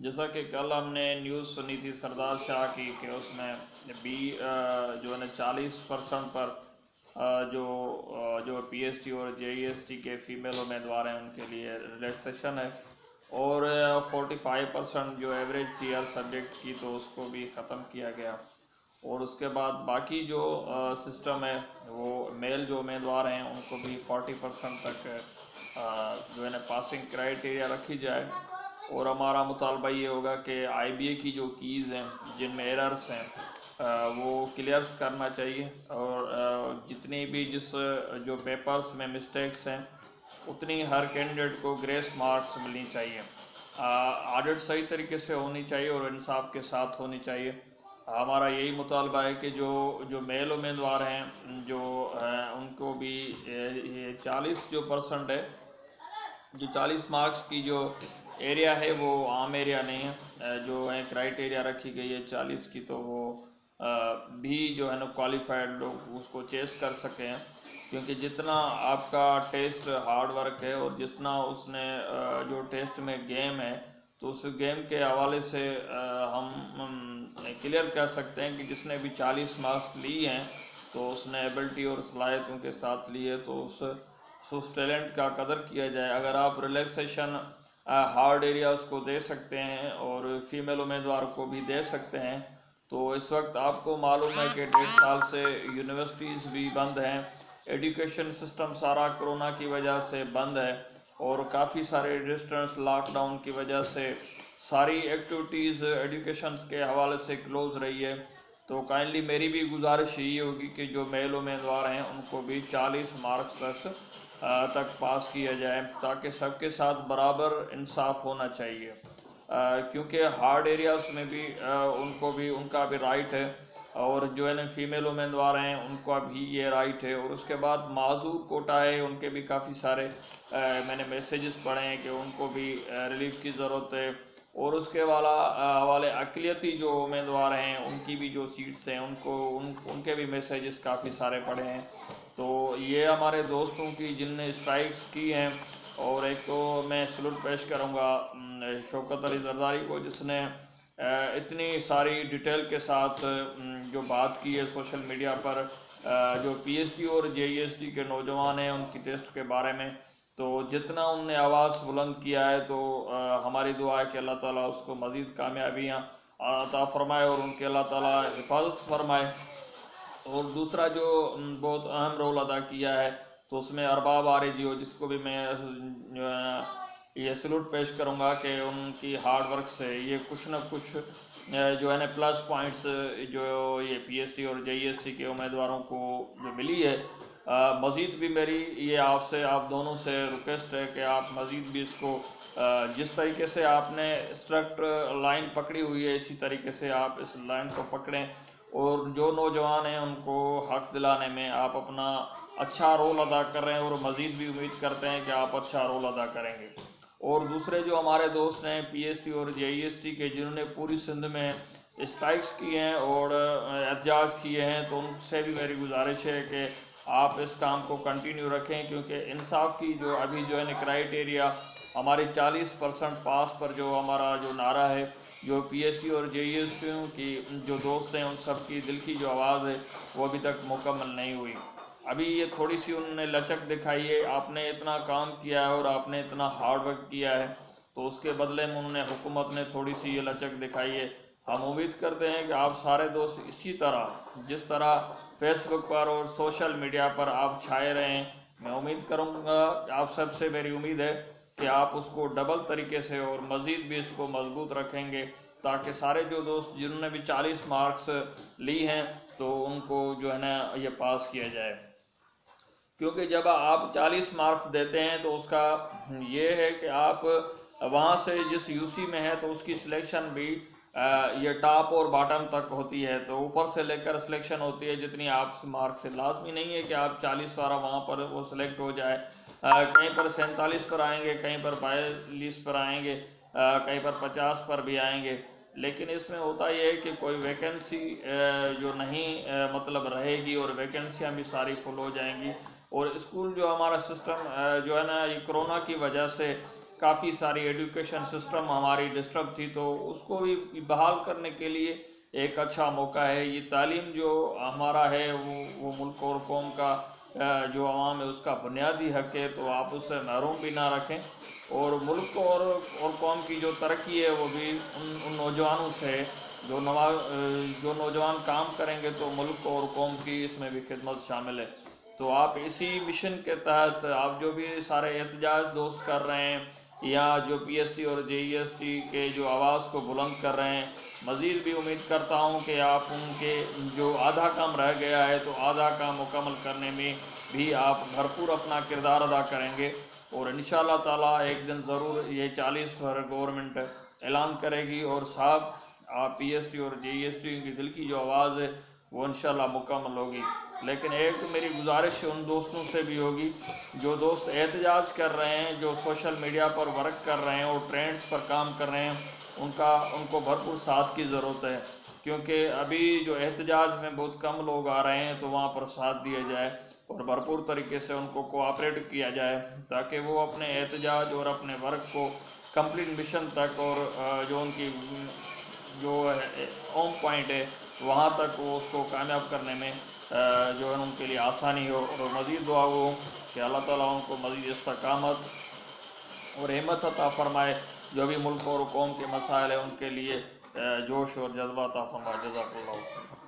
जैसा कि कल हमने न्यूज़ सुनी थी सरदार शाह की कि उसमें बी जो है ना, चालीस परसेंट पर जो जो पीएसटी और जेईएसटी के फ़ीमेल उम्मीदवार हैं उनके लिए रिलैक्सेशन है। और 45 परसेंट जो एवरेज थी हर सब्जेक्ट की तो उसको भी ख़त्म किया गया। और उसके बाद बाकी जो सिस्टम है, वो मेल जो उम्मीदवार हैं, उनको भी 40 परसेंट तक जो है ना पासिंग क्राइटेरिया रखी जाए। और हमारा मुतालबा ये होगा कि आईबीए की जो कीज़ हैं, जिनमें एरर्स हैं वो क्लियर्स करना चाहिए। और जितनी भी जिस, जो पेपर्स में मिस्टेक्स हैं, उतनी हर कैंडिडेट को ग्रेस मार्क्स मिलनी चाहिए। ऑडिट सही तरीके से होनी चाहिए और इंसाफ के साथ होनी चाहिए। हमारा यही मुतालबा है कि जो जो मेल उम्मीदवार हैं, जो है उनको भी ये चालीस जो परसेंट है, जो चालीस मार्क्स की जो एरिया है, वो आम एरिया नहीं है। जो है क्राइटेरिया रखी गई है चालीस की तो वो भी जो है ना क्वालिफाइड लोग उसको चेस कर सकें क्योंकि जितना आपका टेस्ट हार्ड वर्क है और जितना उसने जो टेस्ट में गेम है तो उस गेम के हवाले से हम क्लियर कर सकते हैं कि जिसने भी 40 मार्क्स ली हैं तो उसने एबिलिटी और सलाहियतों के साथ लिए तो उस उस टैलेंट का कदर किया जाए। अगर आप रिलैक्सेशन हार्ड एरियाज़ को दे सकते हैं और फीमेल उम्मीदवार को भी दे सकते हैं तो इस वक्त आपको मालूम है कि डेढ़ साल से यूनिवर्सिटीज़ भी बंद हैं। एजुकेशन सिस्टम सारा कोरोना की वजह से बंद है। और काफ़ी सारे डिस्टेंस लॉकडाउन की वजह से सारी एक्टिविटीज़ एजुकेशन के हवाले से क्लोज रही है। तो काइंडली मेरी भी गुजारिश यही होगी कि जो मेल उम्मीदवार हैं, उनको भी 40 मार्क्स तक तक पास किया जाए, ताकि सबके साथ बराबर इंसाफ होना चाहिए। क्योंकि हार्ड एरियाज़ में भी उनको भी, उनका भी राइट है। और जो है ना फीमेल उम्मीदवार हैं उनको भी ये राइट है। और उसके बाद माजूर कोटा है उनके भी काफ़ी सारे आ, मैंने मैसेजेस पढ़े हैं कि उनको भी रिलीफ की ज़रूरत है। और उसके वाला हवाले अकलीती जो उम्मीदवार हैं उनकी भी जो सीट्स हैं उनको उन उनके भी मैसेजेस काफ़ी सारे पढ़े हैं। तो ये हमारे दोस्तों की जिनने स्ट्राइक्स की हैं और एक तो मैं सलूट पेश करूँगा शौकत अली जरदारी को जिसने इतनी सारी डिटेल के साथ जो बात की है सोशल मीडिया पर जो पीएचडी और जेईएसटी के नौजवान हैं, उनकी टेस्ट के बारे में तो जितना उनने आवाज़ बुलंद किया है तो हमारी दुआ है कि अल्लाह ताला उसको मज़ीद कामयाबियाँ अता फरमाए और उनके अल्लाह ताला हिफाजत फरमाए। और दूसरा जो बहुत अहम रोल अदा किया है तो उसमें अरबाब आरिजी हो जिसको भी मैं ये सलूट पेश करूँगा कि उनकी हार्ड वर्क से ये कुछ ना कुछ जो है ना प्लस पॉइंट्स जो ये पीएसटी और जेईएससी के उम्मीदवारों को जो मिली है। मज़ीद भी मेरी ये आपसे, आप दोनों से रिक्वेस्ट है कि आप मज़ीद भी इसको जिस तरीके से आपने स्ट्रक्ट लाइन पकड़ी हुई है, इसी तरीके से आप इस लाइन को पकड़ें और जो नौजवान हैं उनको हक दिलाने में आप अपना अच्छा रोल अदा कर रहे हैं और मज़ीद भी उम्मीद करते हैं कि आप अच्छा रोल अदा करेंगे। और दूसरे जो हमारे दोस्त हैं पीएसटी और जेईएसटी के, जिन्होंने पूरी सिंध में स्ट्राइक्स किए हैं और एहतजाज किए हैं तो उनसे भी मेरी गुजारिश है कि आप इस काम को कंटिन्यू रखें, क्योंकि इंसाफ की जो अभी जो है क्राइटेरिया हमारी 40 परसेंट पास पर जो हमारा जो नारा है, जो पीएसटी और जेईएसटी की जो दोस्त हैं, उन सब की दिल की जो आवाज़ है, वो अभी तक मुकम्मल नहीं हुई। अभी ये थोड़ी सी उनने लचक दिखाई है। आपने इतना काम किया है और आपने इतना हार्ड वर्क किया है तो उसके बदले में उन्होंने हुकूमत ने थोड़ी सी ये लचक दिखाई है। हम उम्मीद करते हैं कि आप सारे दोस्त इसी तरह, जिस तरह फेसबुक पर और सोशल मीडिया पर आप छाए रहें मैं उम्मीद करूँगा आप सबसे मेरी उम्मीद है कि आप उसको डबल तरीके से और मज़ीद भी इसको मज़बूत रखेंगे, ताकि सारे जो दोस्त जिन्होंने भी 40 मार्क्स ली हैं तो उनको जो है ना ये पास किया जाए। क्योंकि जब आप 40 मार्क्स देते हैं तो उसका ये है कि आप वहाँ से जिस यूसी में है तो उसकी सिलेक्शन भी ये टॉप और बॉटम तक होती है। तो ऊपर से लेकर सिलेक्शन होती है, जितनी आप मार्क्स से। लाजमी नहीं है कि आप 40 वाला वहाँ पर वो सिलेक्ट हो जाए। कहीं पर सैंतालीस पर आएँगे, कहीं पर बयालीस पर आएँगे कहीं पर पचास पर भी आएँगे। लेकिन इसमें होता यह है कि कोई वैकेंसी जो नहीं मतलब रहेगी, और वैकेंसियाँ भी सारी फुल हो जाएँगी। और स्कूल जो हमारा सिस्टम जो है ना, ये कोरोना की वजह से काफ़ी सारी एजुकेशन सिस्टम हमारी डिस्टर्ब थी तो उसको भी बहाल करने के लिए एक अच्छा मौका है। ये तालीम जो हमारा है, वो वो मुल्क और कौम का जो आवाम है, उसका बुनियादी हक है तो आप उससे महरूम भी ना रखें। और मुल्क और और कौम की जो तरक्की है, वो भी उन उन नौजवानों से जो नवा जो नौजवान काम करेंगे तो मुल्क और कौम की इसमें भी खिदमत शामिल है। तो आप इसी मिशन के तहत आप जो भी सारे एहतजाज दोस्त कर रहे हैं, या जो पीएससी और जेईएसटी के जो आवाज़ को बुलंद कर रहे हैं, मज़ीद भी उम्मीद करता हूँ कि आप उनके जो आधा काम रह गया है तो आधा काम मुकम्मल करने में भी आप भरपूर अपना किरदार अदा करेंगे। और इन ताला एक दिन ज़रूर ये चालीस पर गवर्नमेंट ऐलान करेगी और साहब, आप पीएसटी और जेईएसटी की दिल की जो आवाज़ है, वो इन मुकम्मल होगी। लेकिन एक मेरी गुजारिश उन दोस्तों से भी होगी, जो दोस्त एहतजाज कर रहे हैं, जो सोशल मीडिया पर वर्क कर रहे हैं और ट्रेंड्स पर काम कर रहे हैं, उनका, उनको भरपूर साथ की ज़रूरत है। क्योंकि अभी जो एहतजाज में बहुत कम लोग आ रहे हैं तो वहाँ पर साथ दिया जाए और भरपूर तरीके से उनको कोऑपरेट किया जाए, ताकि वो अपने एहतजाज और अपने वर्क को कंप्लीट मिशन तक और जो उनकी, जो होम पॉइंट है वहाँ तक वो उसको कामयाब करने में जो है उनके लिए आसानी हो और मज़ीद दुआ हो कि अल्लाह ताला उनको मज़ीद इस्तकामत और हिम्मत अता फ़रमाए, जो भी मुल्क और कौम के मसाइल हैं उनके लिए जोश और जज्बा अता फरमाए। जजाक